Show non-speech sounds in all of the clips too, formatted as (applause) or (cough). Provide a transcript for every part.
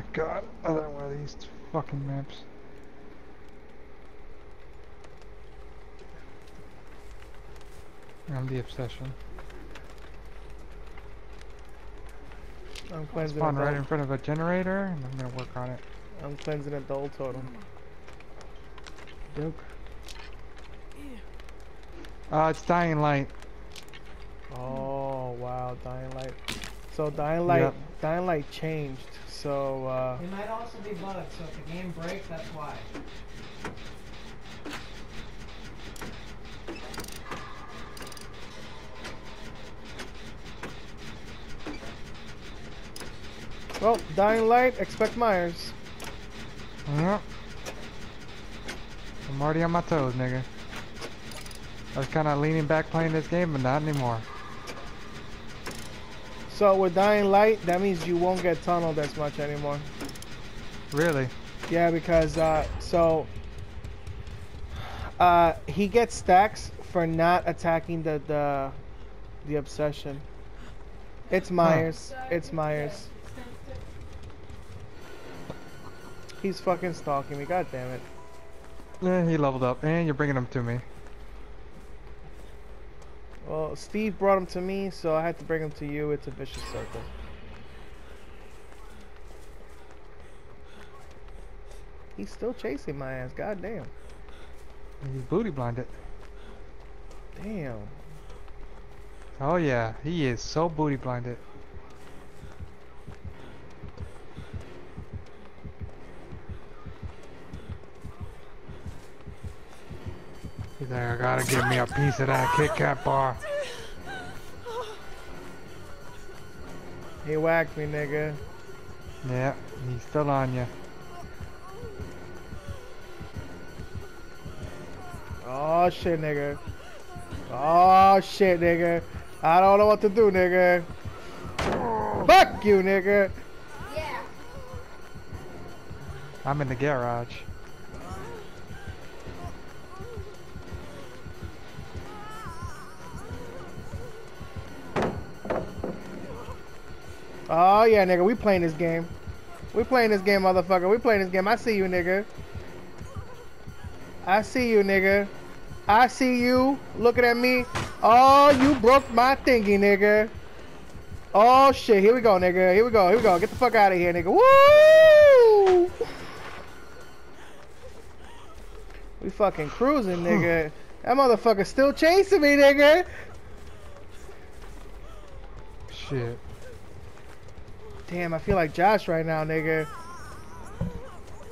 my god, another one of these fucking maps. I'm the obsession. I'm cleansing Spawn right in front of a generator, and I'm gonna work on it. I'm cleansing a dull totem. Duke. Uh, it's dying light. Oh wow, Dying Light. So Dying Light, Yep. Dying Light changed. So uh, It might also be bugged, so if the game breaks, that's why. well, Dying Light, expect Myers. Yep. I'm already on my toes, nigga. I was kind of leaning back playing this game, but not anymore. So with Dying Light, that means you won't get tunneled as much anymore. Really? Yeah, because uh, so uh, he gets stacks for not attacking the the the obsession. It's Myers. It's Myers. He's fucking stalking me. God damn it. Eh, he leveled up, and you're bringing him to me. Well, Steve brought him to me, so I had to bring him to you. It's a vicious circle. He's still chasing my ass. God damn. He's booty blinded. Damn. Oh yeah, he is so booty blinded. He's like, I gotta give me a piece of that Kit Kat bar. He whacked me, nigga. Yeah, he's still on you. Oh shit, nigga. Oh shit, nigga. I don't know what to do, nigga. Fuck you, nigga. Yeah. I'm in the garage. Oh yeah, nigga. We playing this game. We playing this game, motherfucker. We playing this game. I see you, nigga. I see you, nigga. I see you looking at me. Oh, you broke my thingy, nigga. Oh shit, here we go, nigga. Here we go. Here we go. Get the fuck out of here, nigga. Woo! We fucking cruising, nigga. That motherfucker still chasing me, nigga. Shit. Damn, I feel like Josh right now, nigga.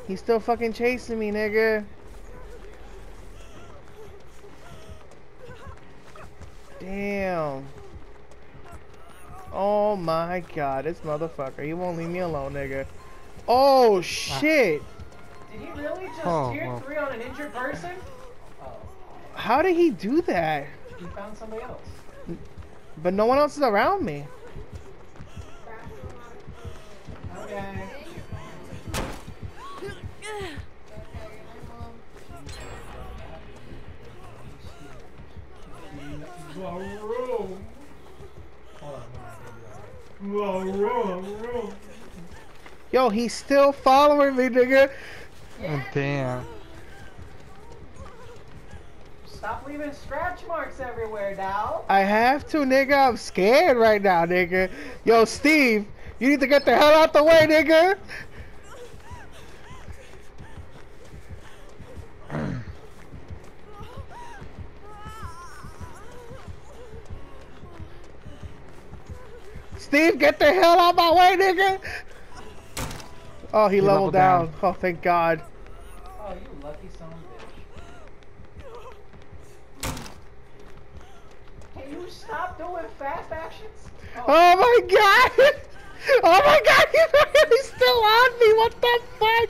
He's still fucking chasing me, nigga. Damn. Oh my god, this motherfucker. He won't leave me alone, nigga. Oh shit. Did he really just Oh, tier well. 3 on an injured person? Oh, How did he do that? he found somebody else. But no one else is around me. Yo, he's still following me, nigga. Oh, damn. Stop leaving scratch marks everywhere, now. I have to, nigga. I'm scared right now, nigga. Yo, Steve, you need to get the hell out the way, nigga. Steve, get the hell out my way, nigga. Oh, he, He leveled, leveled down. down. Oh, thank God. Oh, you lucky son of a bitch. Can you stop doing fast actions? Oh, oh my god! Oh my god, he's still on me, what the fuck?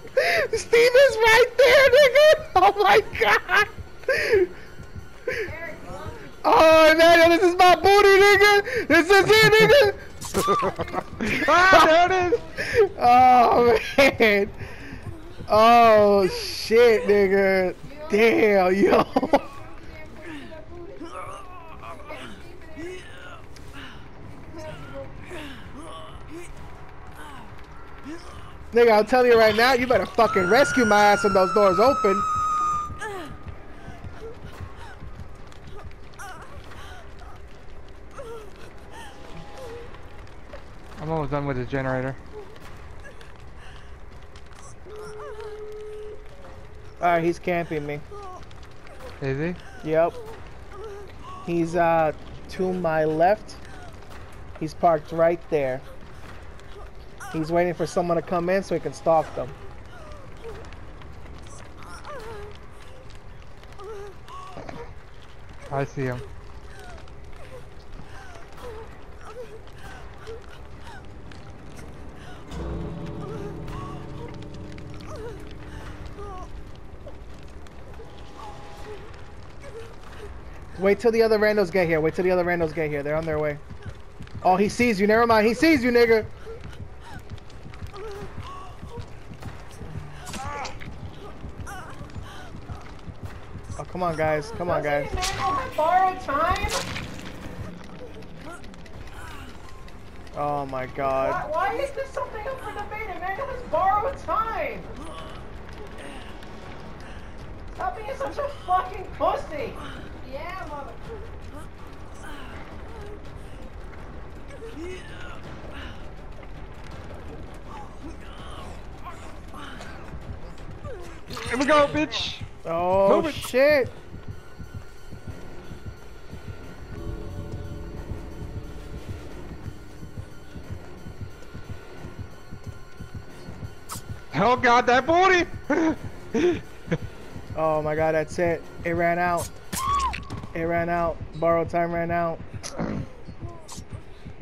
Steve is right there, nigga! Oh my god! Eric, you want Oh man, this is my booty, nigga! This is it, nigga! (laughs) ah, there it is! Oh man! Oh shit, nigga! Damn, yo! Nigga, I'll tell you right now, you better fucking rescue my ass when those doors open. I'm almost done with the generator. Alright, he's camping me. Is he? Yep. He's uh to my left. He's parked right there. He's waiting for someone to come in so he can stalk them. I see him. Wait till the other randos get here. Wait till the other randos get here. They're on their way. Oh, he sees you. Never mind. He sees you, nigga. Oh, come on, guys. Come on, guys. Oh my god. why is this something up for debate? Emmanuel has borrowed time. Stop being such a fucking pussy. Yeah, mother. Here we go, bitch! Oh Move it. shit. Oh god, that booty! Oh my god, that's it. It ran out. It ran out. Borrowed time ran out.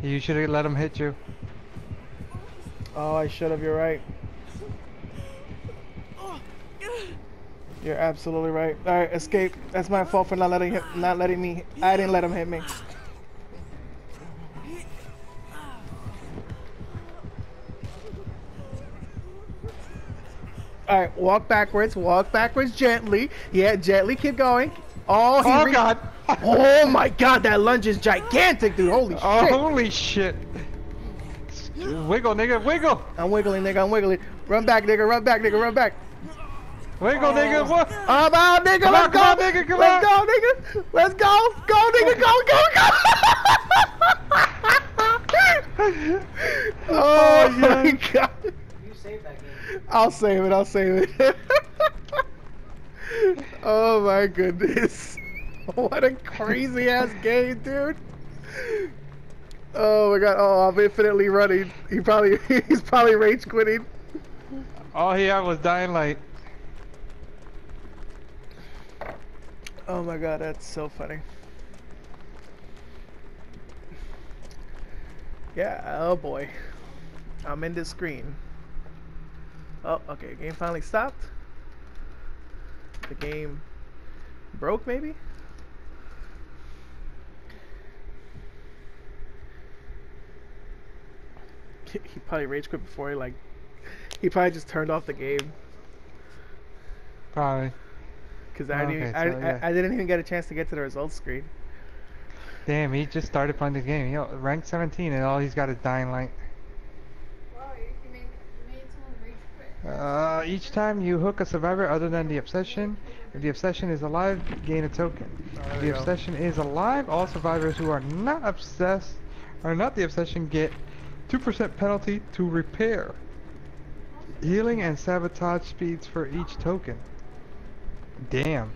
you should have let him hit you. Oh, I should have. You're right. You're absolutely right. All right, escape. That's my fault for not letting him, not letting me. I didn't let him hit me. All right, walk backwards. Walk backwards gently. Yeah, gently. Keep going. Oh, he Oh god! (laughs) Oh my god, that lunge is gigantic, dude. Holy Oh, shit. holy shit! Wiggle, nigga, wiggle! I'm wiggling, nigga. I'm wiggling. Run back, nigga. Run back, nigga. Run back. Wiggle, nigga, oh. what? I'm out, nigga. Come Let's on, go, come on, nigga, come Let's on. go, nigga. Let's go. Go, nigga. Go, go, go. (laughs) oh, oh my god. You saved that game. I'll save it. I'll save it. (laughs) oh my goodness. (laughs) What a crazy ass game, dude. Oh my god. Oh, I'm infinitely running. He probably (laughs) he's probably rage quitting. All he had was dying light. Oh my god, that's so funny. Yeah, oh boy. I'm in this screen. Oh, okay, game finally stopped. The game broke maybe? (laughs) he probably rage quit before he like he probably just turned off the game Probably. because I, didn't Okay, even- I, so, yeah. I, I didn't even get a chance to get to the results screen. Damn, he just started playing the game. Yo, rank 17 and all he's got is dying light. Wow, you, you made, you made someone rage quit. Uh, each time you hook a survivor other than the obsession, if the obsession is alive, gain a token. Oh, If the we go. obsession is alive, all survivors who are not obsessed, are not the obsession, get 2% penalty to repair. Healing and sabotage speeds for each token. Damn.